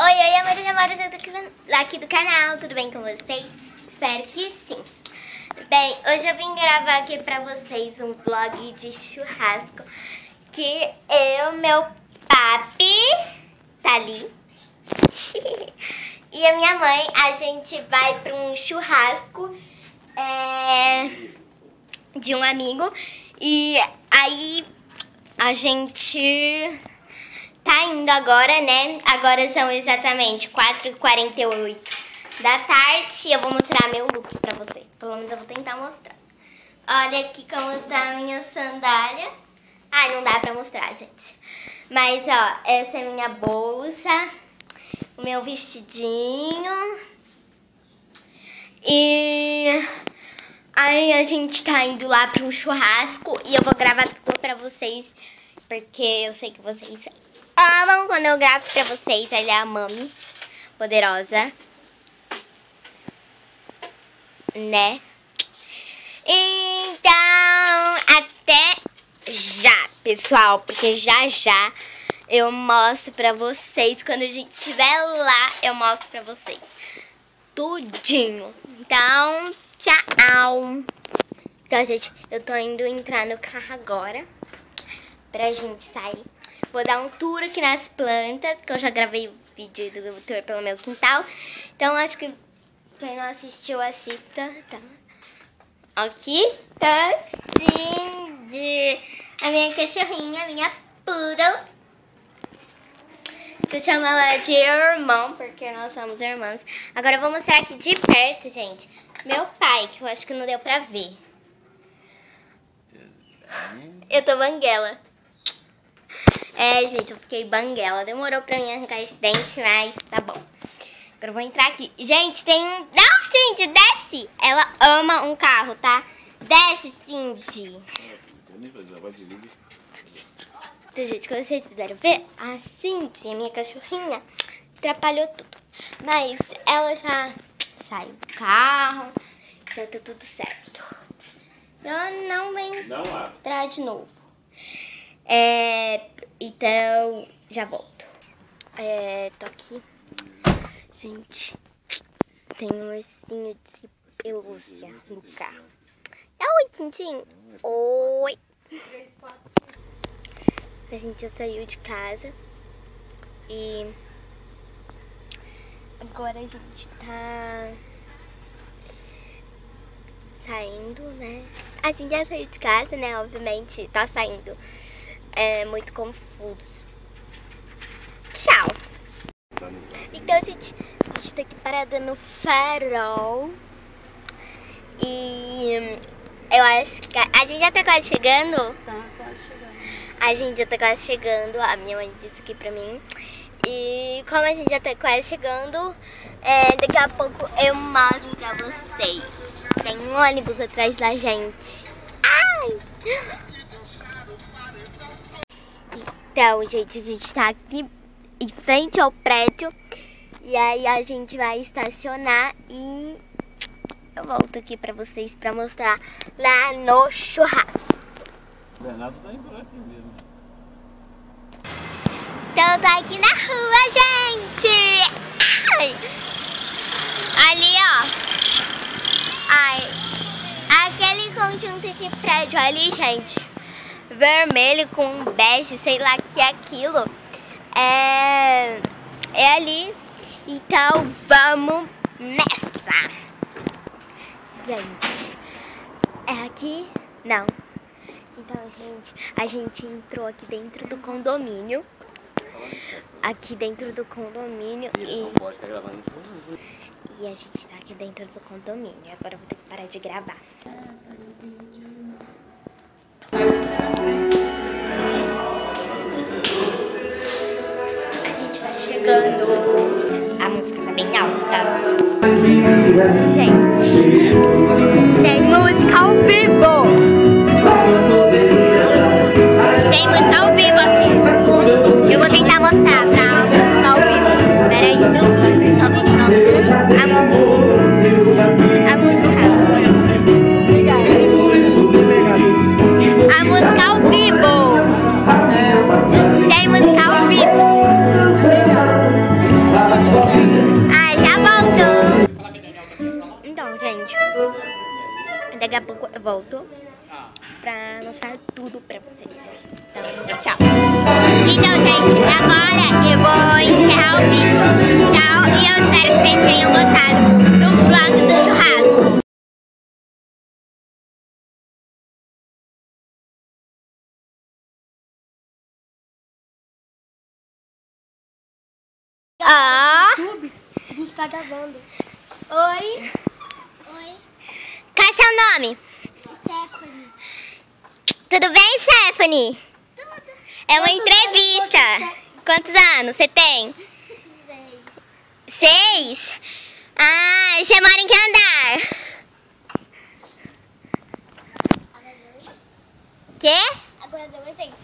Oi, oi, amores e amores aqui, do canal, tudo bem com vocês? Espero que sim. Bem, hoje eu vim gravar aqui pra vocês um vlog de churrasco que eu, meu papi, tá ali, e a minha mãe, a gente vai pra um churrasco é, de um amigo e aí a gente tá indo agora, né? Agora são exatamente 4h48 da tarde. Eu vou mostrar meu look pra vocês. Pelo menos eu vou tentar mostrar. Olha aqui como tá a minha sandália. Ai, não dá pra mostrar, gente. Mas, ó, essa é minha bolsa. O meu vestidinho. E... Aí a gente tá indo lá um churrasco. E eu vou gravar tudo pra vocês. Porque eu sei que vocês amam quando eu gravo pra vocês. Ela é a Mami Poderosa. Né? Então, até já, pessoal. Porque já já eu mostro pra vocês. Quando a gente estiver lá, eu mostro pra vocês. Tudinho. Então, tchau. Então, gente, eu tô indo entrar no carro agora. Pra gente sair. Vou dar um tour aqui nas plantas, que eu já gravei o vídeo do tour pelo meu quintal. Então, acho que quem não assistiu, assista, tá? Aqui tá assim, a minha cachorrinha, a minha poodle. Eu chamo ela de irmão, porque nós somos irmãos. Agora eu vou mostrar aqui de perto, gente, meu pai, que eu acho que não deu pra ver. Eu tô banguela. É, gente, eu fiquei banguela. Demorou pra mim arrancar esse dente, mas tá bom. Agora eu vou entrar aqui. Gente, tem um... Não, Cindy, desce! Ela ama um carro, tá? Desce, Cindy. Então, gente, como vocês puderam ver, a Cindy, a minha cachorrinha, atrapalhou tudo. Mas ela já saiu do carro, já tá tudo certo. Ela não vem Não entrar de novo. É, então, já volto. É, tô aqui. Gente, tem um ursinho de pelúcia no carro. Oi, Tintim. Oi. A gente já saiu de casa. E agora a gente tá saindo, né? A gente já saiu de casa, né? Obviamente, tá saindo é muito confuso. Tchau! Então, gente, a gente tá aqui parada no farol. E eu acho que a, a gente já tá quase chegando. Tá quase chegando. A gente já tá quase chegando. A minha mãe disse aqui pra mim. E como a gente já tá quase chegando, é, daqui a pouco eu mostro pra vocês. Tem um ônibus atrás da gente. Ai! Então, gente, a gente tá aqui em frente ao prédio. E aí a gente vai estacionar e eu volto aqui pra vocês pra mostrar lá no churrasco. O Bernardo tá indo aqui mesmo. Então eu tô aqui na rua, gente! Ai! Ali, ó. Ai. Aquele conjunto de prédio ali, gente. Vermelho com bege, sei lá que é aquilo. É. É ali. Então vamos nessa! Gente. É aqui? Não. Então, gente, a gente entrou aqui dentro do condomínio. Aqui dentro do condomínio e, tudo. e a gente tá aqui dentro do condomínio. Agora eu vou ter que parar de gravar. Gente, tem Daqui a pouco eu volto pra mostrar tudo pra vocês. Então, tchau. Então, gente, agora eu vou encerrar o vídeo. Tchau. E eu espero que vocês tenham gostado do vlog do churrasco. Ó. YouTube, a gente tá gravando. Oi. Qual é seu nome? Stephanie. Tudo bem, Stephanie? Tudo. É uma entrevista. Quantos anos você tem? Seis? Ah, e você mora em que andar? Quê? Agora deu exemplo.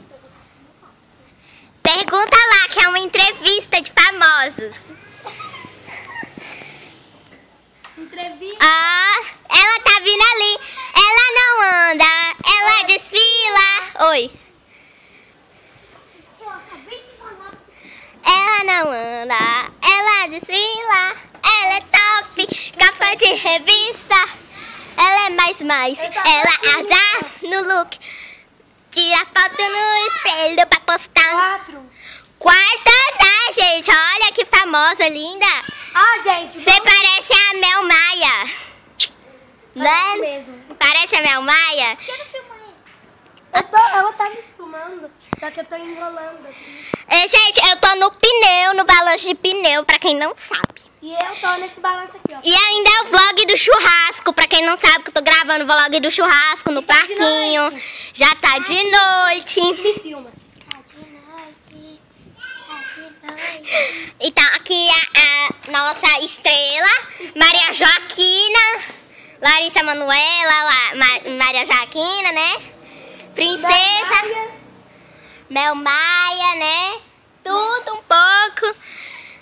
Pergunta lá, que é uma entrevista de famosos. Entrevista. Ah, ela tá vindo ali. Ela não anda, ela desfila. Oi. Eu acabei de falar. Ela não anda, ela desfila. Ela é top, capa de revista. Ela é mais mais, ela arrasa no look. Tira foto no espelho pra postar. Quatro. Quarta tá, gente. Olha que famosa, linda. Ah, gente. Você parece a Mel Maia. Parece Né? mesmo. Parece a Mel Maia? Quero filmar Eu tô, ela tá me filmando, só que eu tô enrolando aqui. É, gente, eu tô no pneu, no balanço de pneu, pra quem não sabe. E eu tô nesse balanço aqui, ó. E ainda é o vlog do churrasco, pra quem não sabe que eu tô gravando o vlog do churrasco no tá parquinho. Já tá de noite. Me filma. Tá de noite. Tá de noite. Então, aqui é a nossa estrela, Maria Joaquina, Larissa Manuela, La- Ma- Maria Joaquina, né? Princesa. Mel Maia, né? Tudo um pouco.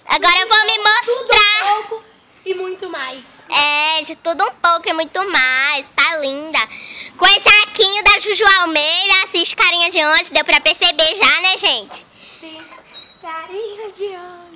Agora eu vou me mostrar. pouco e muito mais. É, de tudo um pouco e muito mais. Tá linda. Com esse arquinho da Juju Almeida, assiste carinha de onde, deu pra perceber já, né, gente? Sim. Carinha de anjo.